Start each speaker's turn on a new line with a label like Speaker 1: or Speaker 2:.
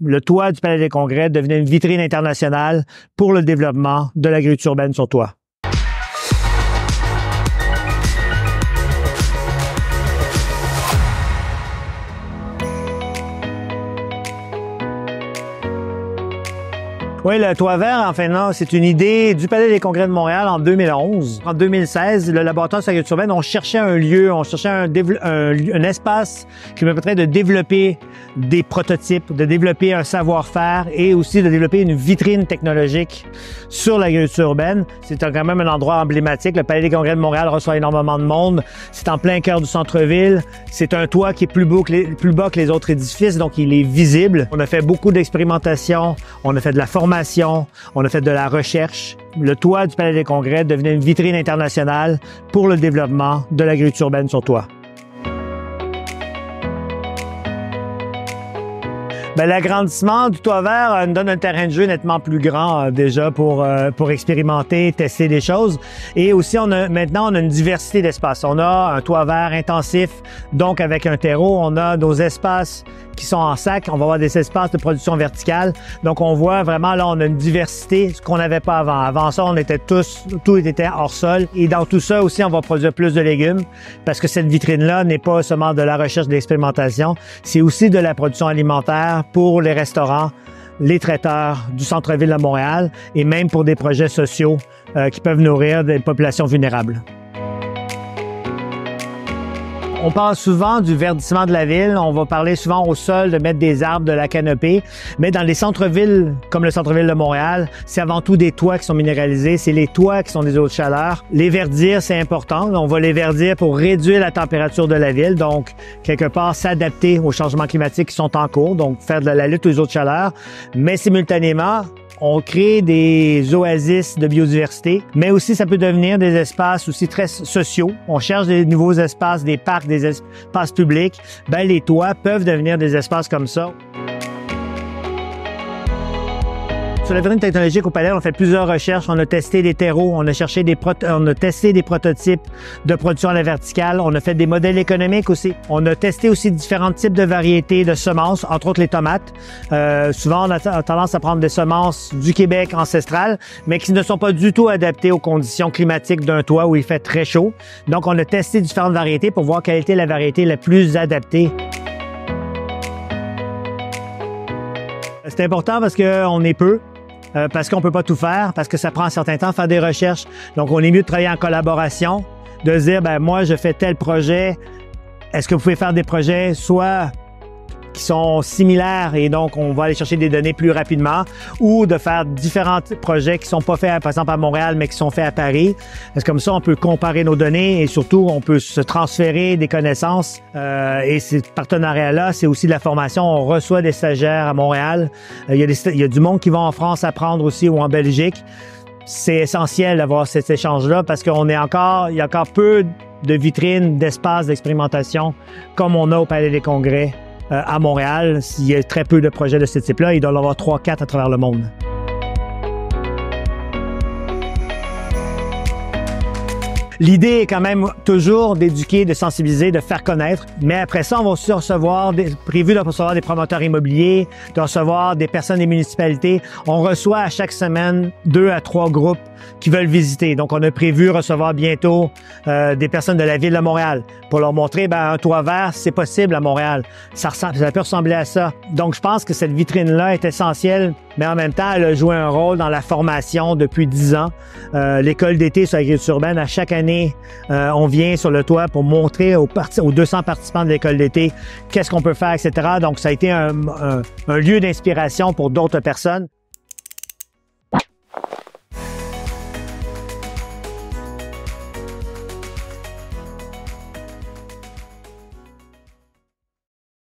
Speaker 1: le toit du Palais des Congrès devenait une vitrine internationale pour le développement de l'agriculture urbaine sur toit. Oui, le toit vert, en fait, non, c'est une idée du Palais des Congrès de Montréal en 2011. En 2016, le laboratoire de l'agriculture urbaine, on cherchait un lieu, on cherchait un, espace qui permettrait de développer des prototypes, de développer un savoir-faire et aussi de développer une vitrine technologique sur l'agriculture urbaine. C'est quand même un endroit emblématique. Le Palais des Congrès de Montréal reçoit énormément de monde. C'est en plein cœur du centre-ville. C'est un toit qui est plus, beau que plus bas que les autres édifices, donc il est visible. On a fait beaucoup d'expérimentation. On a fait de la formation on a fait de la recherche. Le toit du Palais des Congrès devenait une vitrine internationale pour le développement de l'agriculture urbaine sur toit. Ben, l'agrandissement du toit vert euh, nous donne un terrain de jeu nettement plus grand euh, déjà pour euh, pour expérimenter, tester des choses. Et aussi, on maintenant on a une diversité d'espaces. On a un toit vert intensif, donc avec un terreau. On a nos espaces qui sont en sac. On va avoir des espaces de production verticale. Donc, on voit vraiment là, on a une diversité, ce qu'on n'avait pas avant. Avant ça, on était tous, tout était hors sol. Et dans tout ça aussi, on va produire plus de légumes parce que cette vitrine-là n'est pas seulement de la recherche, de l'expérimentation, c'est aussi de la production alimentaire pour les restaurants, les traiteurs du centre-ville de Montréal et même pour des projets sociaux euh, qui peuvent nourrir des populations vulnérables. On parle souvent du verdissement de la ville. On va parler souvent au sol de mettre des arbres, de la canopée. Mais dans les centres-villes, comme le centre-ville de Montréal, c'est avant tout des toits qui sont minéralisés. C'est les toits qui sont des eaux de chaleur. Les verdir, c'est important. On va les verdir pour réduire la température de la ville. Donc, quelque part, s'adapter aux changements climatiques qui sont en cours. Donc, faire de la lutte aux eaux de chaleur. Mais simultanément, on crée des oasis de biodiversité, mais aussi ça peut devenir des espaces aussi très sociaux. On cherche des nouveaux espaces, des parcs, des espaces publics. Ben, les toits peuvent devenir des espaces comme ça. Sur la vitrine technologique au Palais, on fait plusieurs recherches. On a testé des terreaux, on a cherché des on a testé des prototypes de production à la verticale. On a fait des modèles économiques aussi. On a testé aussi différents types de variétés de semences, entre autres les tomates. Euh, souvent, on a tendance à prendre des semences du Québec ancestrales, mais qui ne sont pas du tout adaptées aux conditions climatiques d'un toit où il fait très chaud. Donc, on a testé différentes variétés pour voir quelle était la variété la plus adaptée. C'est important parce qu'on est peu. Euh, parce qu'on peut pas tout faire, parce que ça prend un certain temps faire des recherches. Donc, on est mieux de travailler en collaboration, de dire, ben moi, je fais tel projet. Est-ce que vous pouvez faire des projets soit qui sont similaires et donc on va aller chercher des données plus rapidement ou de faire différents projets qui sont pas faits par exemple à Montréal mais qui sont faits à Paris. Parce que comme ça on peut comparer nos données et surtout on peut se transférer des connaissances euh, et ces partenariats-là c'est aussi de la formation. On reçoit des stagiaires à Montréal. Euh, il, y a y a du monde qui va en France apprendre aussi ou en Belgique. C'est essentiel d'avoir cet échange-là parce qu'on est encore, il y a encore peu de vitrines, d'espaces d'expérimentation comme on a au Palais des Congrès à Montréal. Il y a très peu de projets de ce type-là. Il doit en avoir 3-4 à travers le monde. L'idée est quand même toujours d'éduquer, de sensibiliser, de faire connaître. Mais après ça, on va aussi recevoir, prévu de recevoir des promoteurs immobiliers, de recevoir des personnes des municipalités. On reçoit à chaque semaine deux à trois groupes qui veulent visiter. Donc, on a prévu recevoir bientôt euh, des personnes de la ville de Montréal pour leur montrer, ben, un toit vert, c'est possible à Montréal. Ça, ressemble, ça peut ressembler à ça. Donc, je pense que cette vitrine-là est essentielle mais en même temps, elle a joué un rôle dans la formation depuis dix ans. Euh, L'école d'été sur l'agriculture urbaine, à chaque année, euh, on vient sur le toit pour montrer aux, aux 200 participants de l'école d'été qu'est-ce qu'on peut faire, etc. Donc, ça a été un, un lieu d'inspiration pour d'autres personnes.